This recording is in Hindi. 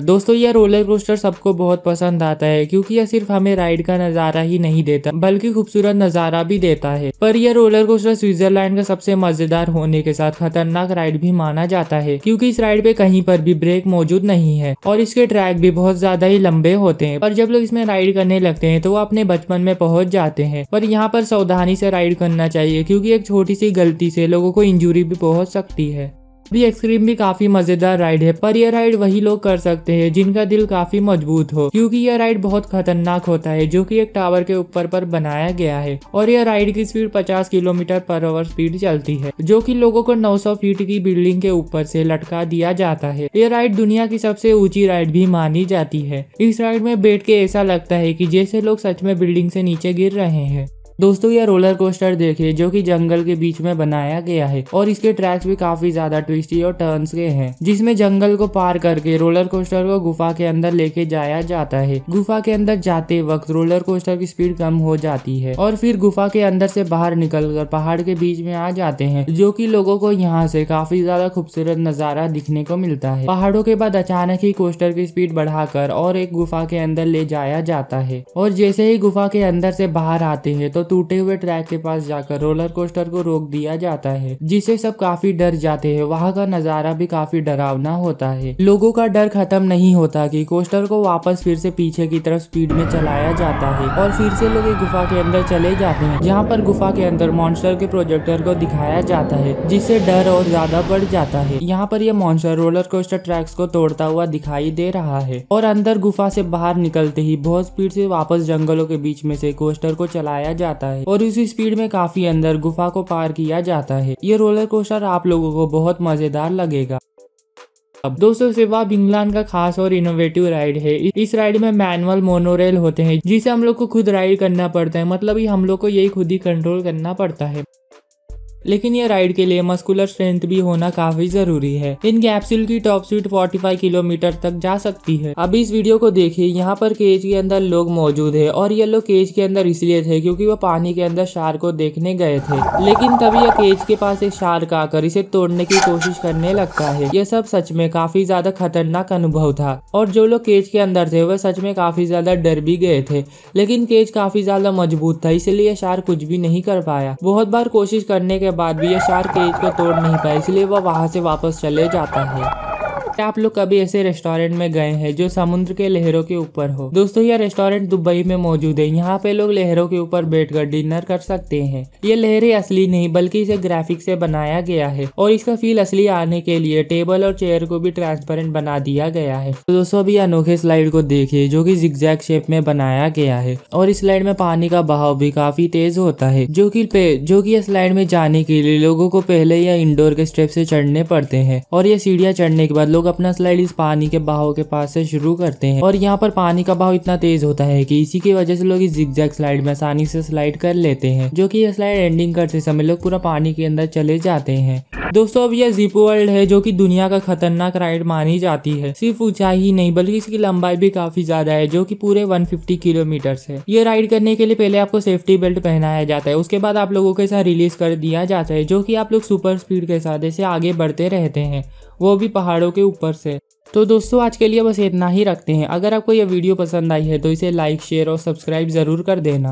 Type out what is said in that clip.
दोस्तों, यह रोलर कोस्टर सबको बहुत पसंद आता है, क्योंकि यह सिर्फ़ हमें राइड का नज़ारा ही नहीं देता, बल्कि खूबसूरत नज़ारा भी देता है। पर यह रोलर कोस्टर स्विट्जरलैंड का सबसे मज़ेदार होने के साथ खतरनाक राइड भी माना जाता है, क्योंकि इस राइड पे कहीं पर भी ब्रेक मौजूद नहीं है, और इसके ट्रैक भी बहुत ज़्यादा ही लंबे होते हैं। पर जब लोग इसमें राइड करने लगते हैं तो वो अपने बचपन में पहुँच जाते हैं। पर यहाँ पर सावधानी से राइड करना चाहिए, क्योंकि एक छोटी सी गलती से लोगों को इंजुरी भी पहुँच सकती है। भी एक्सट्रीम भी काफ़ी मज़ेदार राइड है, पर यह राइड वही लोग कर सकते हैं जिनका दिल काफ़ी मज़बूत हो, क्योंकि यह राइड बहुत खतरनाक होता है, जो कि एक टावर के ऊपर पर बनाया गया है, और यह राइड की speed 50 kilometre per hour speed चलती है, जो कि लोगों को 900 फीट की बिल्डिंग के ऊपर से लटका दिया जाता है। यह राइड दुनिया की सबसे ऊँची राइड भी मानी जाती है। इस राइड में बैठ के ऐसा लगता है की जैसे लोग सच में बिल्डिंग से नीचे गिर रहे हैं। दोस्तों यह रोलर कोस्टर देखिए, जो कि जंगल के बीच में बनाया गया है और इसके ट्रैक्स भी काफ़ी ज़्यादा ट्विस्टी और टर्न्स के हैं, जिसमें जंगल को पार करके रोलर कोस्टर को गुफा के अंदर लेके जाया जाता है। गुफा के अंदर जाते वक्त रोलर कोस्टर की स्पीड कम हो जाती है और फिर गुफा के अंदर से बाहर निकलकर पहाड़ के बीच में आ जाते हैं, जो की लोगों को यहाँ से काफ़ी ज़्यादा खूबसूरत नज़ारा दिखने को मिलता है। पहाड़ों के बाद अचानक ही कोस्टर की स्पीड बढ़ाकर और एक गुफा के अंदर ले जाया जाता है और जैसे ही गुफा के अंदर से बाहर आते हैं तो टूटे हुए ट्रैक के पास जाकर रोलर कोस्टर को रोक दिया जाता है, जिसे सब काफ़ी डर जाते हैं। वहाँ का नज़ारा भी काफ़ी डरावना होता है। लोगों का डर खत्म नहीं होता कि कोस्टर को वापस फिर से पीछे की तरफ़ स्पीड में चलाया जाता है और फिर से लोग गुफा के अंदर चले जाते हैं, जहाँ पर गुफा के अंदर मॉन्स्टर के प्रोजेक्टर को दिखाया जाता है, जिससे डर और ज़्यादा बढ़ जाता है। यहाँ पर यह मॉन्स्टर रोलर कोस्टर ट्रैक्स को तोड़ता हुआ दिखाई दे रहा है और अंदर गुफा से बाहर निकलते ही बहुत स्पीड से वापस जंगलों के बीच में से कोस्टर को चलाया जाता है और उसी स्पीड में काफ़ी अंदर गुफा को पार किया जाता है। ये रोलर कोस्टर आप लोगों को बहुत मज़ेदार लगेगा। अब दोस्तों सिवाब इंग्लैंड का खास और इनोवेटिव राइड है। इस राइड में मैनुअल मोनोरेल होते हैं, जिसे हम लोग को खुद राइड करना पड़ता है। मतलब ही हम लोग को यही खुद ही कंट्रोल करना पड़ता है। लेकिन ये राइड के लिए मस्कुलर स्ट्रेंथ भी होना काफ़ी ज़रूरी है। इन कैप्सूल की टॉप स्पीड 45 किलोमीटर तक जा सकती है। अब इस वीडियो को देखिए, यहाँ पर केज के अंदर लोग मौजूद है और ये लोग केज के अंदर इसलिए थे क्योंकि वो पानी के अंदर शार को देखने गए थे। लेकिन तभी यह केज के पास एक शार्क आकर इसे तोड़ने की कोशिश करने लगता है। यह सब सच में काफ़ी ज़्यादा खतरनाक अनुभव था और जो लोग केज के अंदर थे वह सच में काफ़ी ज़्यादा डर भी गए थे। लेकिन केज काफ़ी ज़्यादा मज़बूत था, इसलिए शार कुछ भी नहीं कर पाया। बहुत बार कोशिश करने के बाद भी ये शार्क केज को तोड़ नहीं पाया, इसलिए वह वहाँ से वापस चले जाता है। आप लोग कभी ऐसे रेस्टोरेंट में गए हैं जो समुद्र के लहरों के ऊपर हो? दोस्तों यह रेस्टोरेंट दुबई में मौजूद है। यहाँ पे लोग लहरों के ऊपर बैठकर डिनर कर सकते हैं। ये लहरें असली नहीं, बल्कि इसे ग्राफिक से बनाया गया है और इसका फील असली आने के लिए टेबल और चेयर को भी ट्रांसपेरेंट बना दिया गया है। तो दोस्तों, अभी अनोखे स्लाइड को देखिए, जो की जिग्जैक शेप में बनाया गया है और इस स्लाइड में पानी का बहाव भी काफ़ी तेज होता है, जो की जो की स्लाइड में जाने के लिए लोगों को पहले या इंडोर के स्टेप से चढ़ने पड़ते हैं और ये सीढ़ियाँ चढ़ने के बाद लोग अपना स्लाइड इस पानी के बहाव के पास से शुरू करते हैं। और यहाँ पर पानी का बहाव इतना तेज होता है कि इसी की वजह से लोग इस जिग स्लाइड में आसानी से स्लाइड कर लेते हैं, जो कि ये स्लाइड एंडिंग करते समय लोग पूरा पानी के अंदर चले जाते हैं। दोस्तों, अब यह जिप वर्ल्ड है, जो कि दुनिया का खतरनाक राइड मानी जाती है। सिर्फ़ ऊंचाई ही नहीं, बल्कि इसकी लंबाई भी काफ़ी ज़्यादा है, जो कि पूरे 150 किलोमीटर है। ये राइड करने के लिए पहले आपको सेफ्टी बेल्ट पहनाया जाता है। उसके बाद आप लोगों के साथ रिलीज़ कर दिया जाता है, जो कि आप लोग सुपर स्पीड के साथ ऐसे आगे बढ़ते रहते हैं। वो भी पहाड़ों के ऊपर से। तो दोस्तों, आज के लिए बस इतना ही रखते हैं। अगर आपको यह वीडियो पसंद आई है तो इसे लाइक शेयर और सब्सक्राइब ज़रूर कर देना।